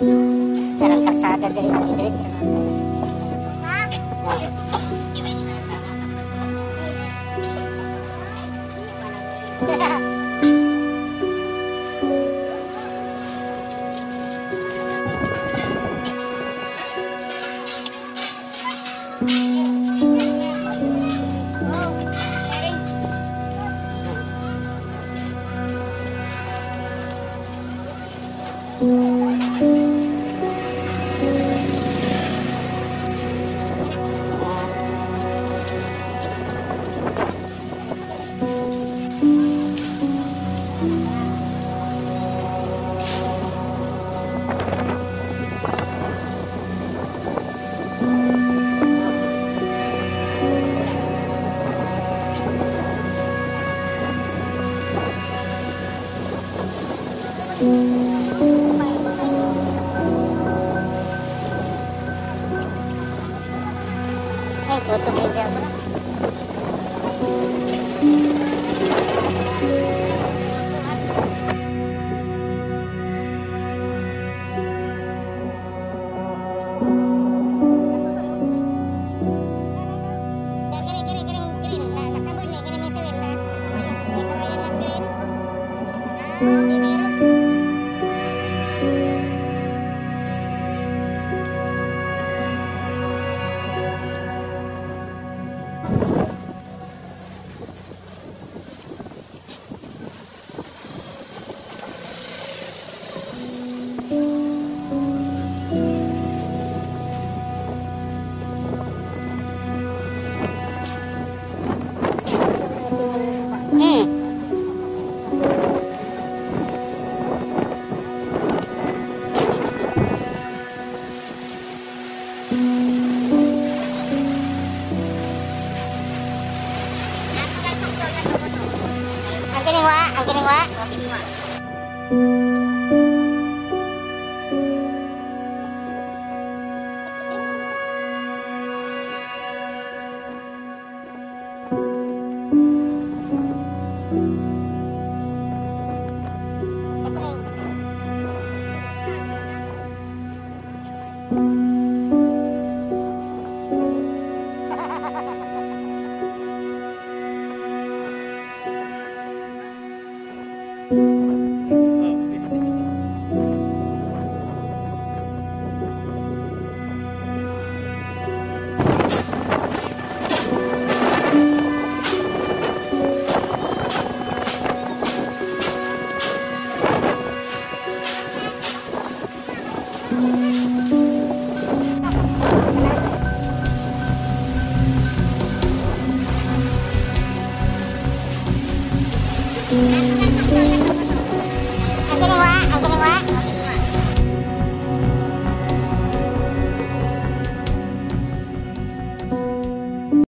de la casada de la 嗯欢太多都没见过了 Ang kining wa, ang kining wa.